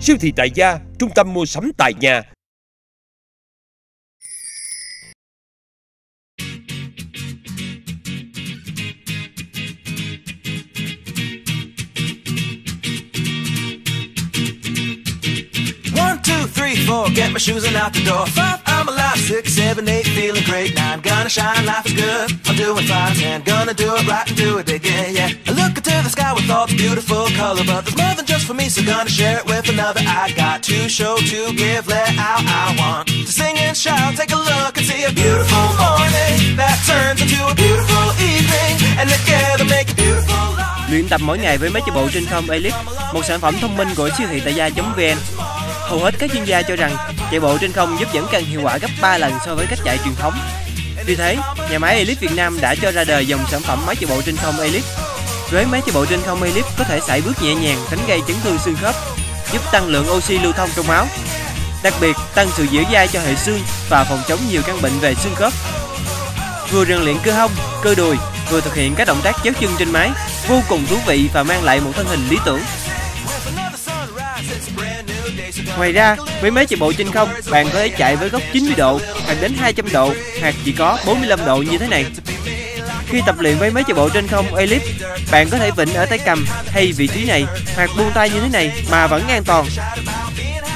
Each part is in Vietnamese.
siêu thị tại gia, trung tâm mua sắm tại nhà. One, two, three, four, get my shoes and out the door. Five, I'm alive. Six, seven, eight, feeling great. Nine, gonna shine, life is good. I'm doing fine. Ten, gonna do it right and do it again, yeah. I look at the with all the beautiful color, but there's more than just for me, so gonna share it with another. I got to show, to give, let out. I want to sing and shout. Take a look and see a beautiful morning that turns into a beautiful evening, and together make a beautiful life. Luyện tập mỗi ngày với máy chạy bộ trên không Elite, một sản phẩm thông minh của siêu thị tại gia.vn. Hầu hết các chuyên gia cho rằng chạy bộ trên không giúp dẫn càng hiệu quả gấp 3 lần so với cách chạy truyền thống. Vì thế, nhà máy Elite Việt Nam đã cho ra đời dòng sản phẩm máy chạy bộ trên không Elite. Với máy chạy bộ trên không Elite có thể sải bước nhẹ nhàng tránh gây chấn thương xương khớp, giúp tăng lượng oxy lưu thông trong máu. Đặc biệt, tăng sự dẻo dai cho hệ xương và phòng chống nhiều căn bệnh về xương khớp. Vừa rèn luyện cơ hông, cơ đùi, vừa thực hiện các động tác chéo chân trên máy, vô cùng thú vị và mang lại một thân hình lý tưởng. Ngoài ra, với máy chạy bộ trên không, bạn có thể chạy với góc 90 độ, hoặc đến 200 độ, hoặc chỉ có 45 độ như thế này. Khi tập luyện với máy chạy bộ trên không Elite, bạn có thể vịnh ở tay cầm hay vị trí này, hoặc buông tay như thế này mà vẫn an toàn.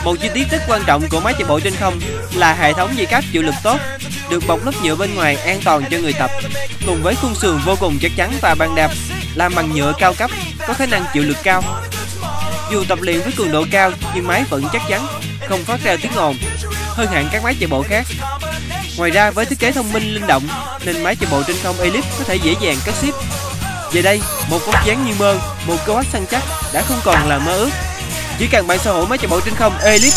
Một chi tiết rất quan trọng của máy chạy bộ trên không là hệ thống dây cáp chịu lực tốt, được bọc lớp nhựa bên ngoài an toàn cho người tập, cùng với khung sườn vô cùng chắc chắn và bàn đạp làm bằng nhựa cao cấp, có khả năng chịu lực cao. Dù tập luyện với cường độ cao nhưng máy vẫn chắc chắn, không phát ra tiếng ồn, hơn hẳn các máy chạy bộ khác. Ngoài ra với thiết kế thông minh linh động nên máy chạy bộ trên không Elite có thể dễ dàng cắt ship. về đây, một vóc dáng như mơ, một cơ bắp săn chắc đã không còn là mơ ước. Chỉ cần bạn sở hữu máy chạy bộ trên không Elite